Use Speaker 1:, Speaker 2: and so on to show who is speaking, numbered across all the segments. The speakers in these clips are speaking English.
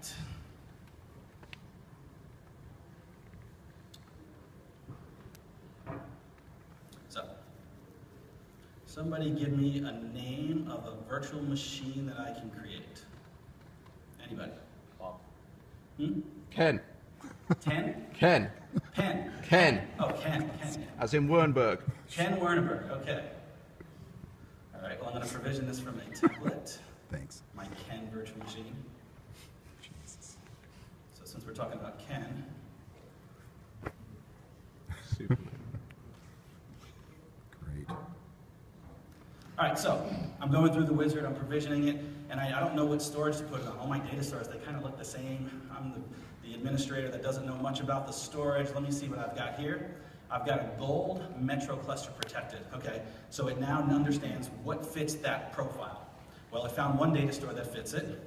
Speaker 1: right. So, somebody give me a name of a virtual machine that I can create. Anybody? Hmm?
Speaker 2: Ken.
Speaker 1: Ten?
Speaker 2: Ken.
Speaker 1: Pen.
Speaker 2: Ken.
Speaker 1: Oh, Ken. Ken.
Speaker 2: As in Werneburg.
Speaker 1: Ken Werneburg, Okay. All right. Well, I'm going to provision this from a template.
Speaker 3: Thanks.
Speaker 1: My Ken virtual machine. We're talking about Ken.
Speaker 3: Great.
Speaker 1: All right, so I'm going through the wizard, I'm provisioning it, and I, I don't know what storage to put it on. All my data stores, they kind of look the same. I'm the, the administrator that doesn't know much about the storage. Let me see what I've got here. I've got a gold Metro cluster protected. Okay, so it now understands what fits that profile. Well, I found one data store that fits it,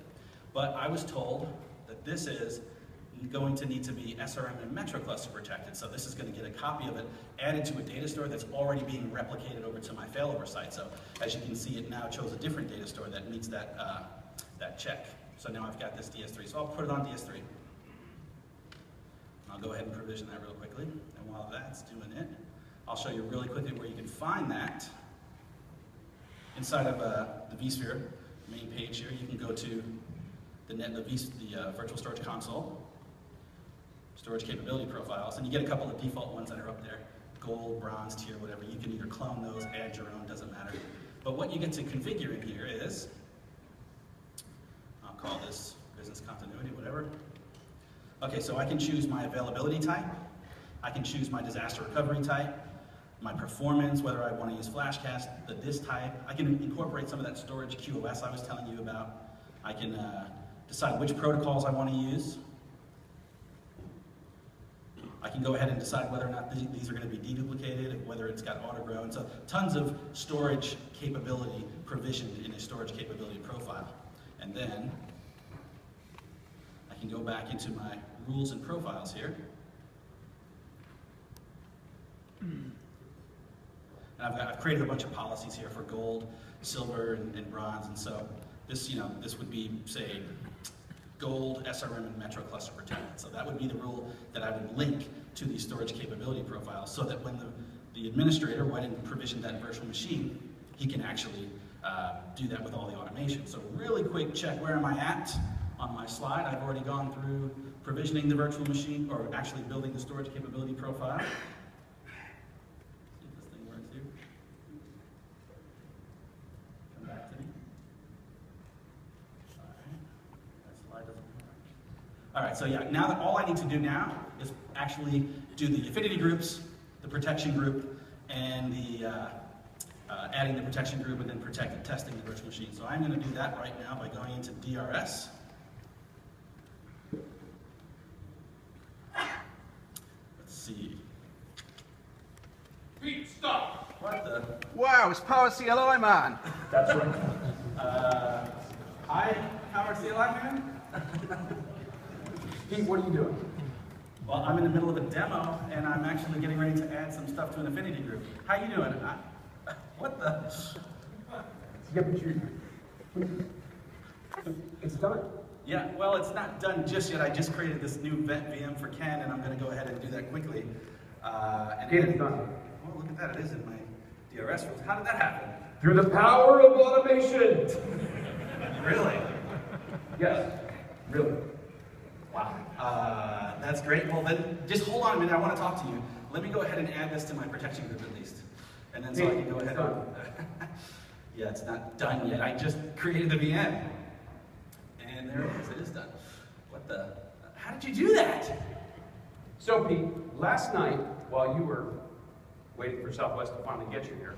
Speaker 1: but I was told that this is going to need to be SRM and Metro cluster protected. So this is going to get a copy of it added to a data store that's already being replicated over to my failover site. So as you can see, it now chose a different data store that meets that, uh, that check. So now I've got this DS3. So I'll put it on DS3. I'll go ahead and provision that real quickly. And while that's doing it, I'll show you really quickly where you can find that. Inside of uh, the vSphere main page here, you can go to the, net, the, v, the uh, virtual storage console, storage capability profiles, and you get a couple of default ones that are up there, gold, bronze, tier, whatever. You can either clone those, add your own, doesn't matter. But what you get to configure in here is, I'll call this business continuity, whatever. Okay, so I can choose my availability type, I can choose my disaster recovery type, my performance, whether I want to use Flash Cache, the disk type. I can incorporate some of that storage QoS I was telling you about. I can uh, decide which protocols I want to use. I can go ahead and decide whether or not th these are going to be deduplicated, whether it's got auto-grow, and so tons of storage capability provisioned in a storage capability profile. And then I can go back into my rules and profiles here. And I've, got, I've created a bunch of policies here for gold, silver, and, and bronze, and so this, you know, this would be, say, gold, SRM, and Metro cluster protected. So that would be the rule that I would link to these storage capability profiles so that when the, the administrator went and provisioned that virtual machine, he can actually uh, do that with all the automation. So really quick check, where am I at on my slide? I've already gone through provisioning the virtual machine, or actually building the storage capability profile. See if this thing works here. Come back to me. Alright, that slide doesn't work. All right, so yeah, now that all I need to do now is actually do the affinity groups, the protection group, and the uh, uh, adding the protection group and then protect testing the virtual machine. So I'm going to do that right now by going into DRS. Let's see.
Speaker 4: Pete, stop!
Speaker 1: What the?
Speaker 2: Wow, it's Power CLI, man.
Speaker 1: That's right. Uh, hi, Power CLI man.
Speaker 4: Pete, what are you doing?
Speaker 1: Well, I'm in the middle of a demo, and I'm actually getting ready to add some stuff to an affinity group. How you doing? I, what the?
Speaker 4: Yeah, but you... It's done.
Speaker 1: Yeah, well, it's not done just yet. I just created this new vent VM for Ken, and I'm going to go ahead and do that quickly. Uh, and
Speaker 4: It's done.
Speaker 1: Oh, look at that! It is in my DRS rules. How did that happen?
Speaker 4: Through the power of automation!
Speaker 1: Really?
Speaker 4: Yes, really.
Speaker 1: Wow. Uh, that's great. Well, then just hold on a minute. I want to talk to you. Let me go ahead and add this to my protection group at least, and then so I can go ahead. And, yeah, it's not done yet. I just created the VM, and there it is. It is done. What the? How did you do that?
Speaker 4: So, Pete, last night, while you were waiting for Southwest to finally get you here,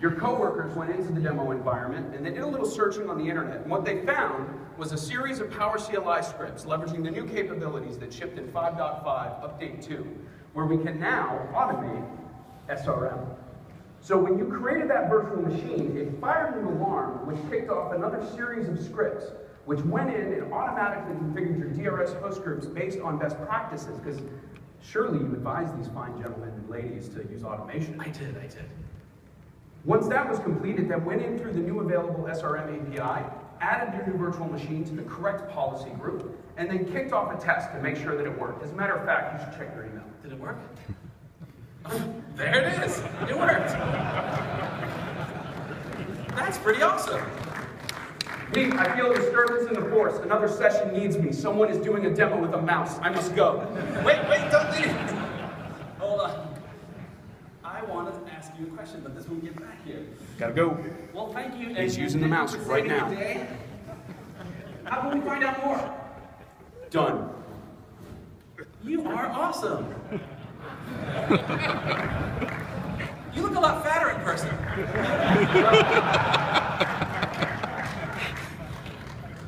Speaker 4: your coworkers went into the demo environment and they did a little searching on the internet. And what they found was a series of Power CLI scripts leveraging the new capabilities that shipped in 5.5 Update 2, where we can now automate SRM. So when you created that virtual machine, it fired an alarm which kicked off another series of scripts which went in and automatically configured your DRS host groups based on best practices, because surely you advise these fine gentlemen and ladies to use automation.
Speaker 1: I did. I did.
Speaker 4: Once that was completed, that went in through the new available SRM API, added your new virtual machine to the correct policy group, and then kicked off a test to make sure that it worked. As a matter of fact, you should check your email.
Speaker 1: Did it work? there it is. It worked. That's pretty awesome.
Speaker 4: Me, I feel a disturbance in the force. Another session needs me. Someone is doing a demo with a mouse. I must go.
Speaker 1: Wait, wait, don't leave. Hold on. I wanted to ask you a question, but this won't get back here.
Speaker 4: Gotta go.
Speaker 1: Well, thank you. and-
Speaker 4: He's using the mouse
Speaker 1: thank you for
Speaker 4: right now.
Speaker 1: How can we find out more?
Speaker 4: Done.
Speaker 1: You are awesome. you look a lot fatter in person.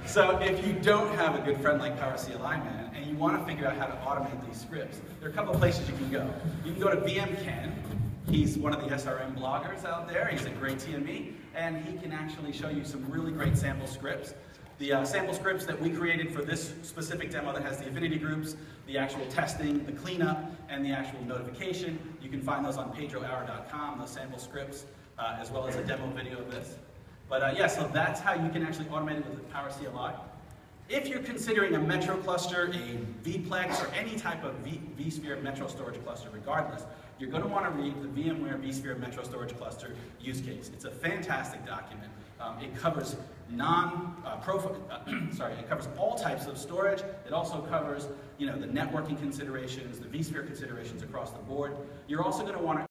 Speaker 1: so if you don't have a good friend like Power CLI Man and you want to figure out how to automate these scripts, there are a couple of places you can go. You can go to vmKen. He's one of the SRM bloggers out there. He's a great TME, and he can actually show you some really great sample scripts. The uh, sample scripts that we created for this specific demo that has the affinity groups, the actual testing, the cleanup, and the actual notification, you can find those on pedrohour.com, those sample scripts, uh, as well as a demo video of this. But uh, yeah, so that's how you can actually automate it with the Power CLI. If you're considering a metro cluster, a vPlex, or any type of v, vSphere metro storage cluster, regardless, you're going to want to read the VMware vSphere metro storage cluster use case. It's a fantastic document. Um, it covers non, uh, uh, sorry, it covers all types of storage. It also covers, you know, the networking considerations, the vSphere considerations across the board. You're also going to want to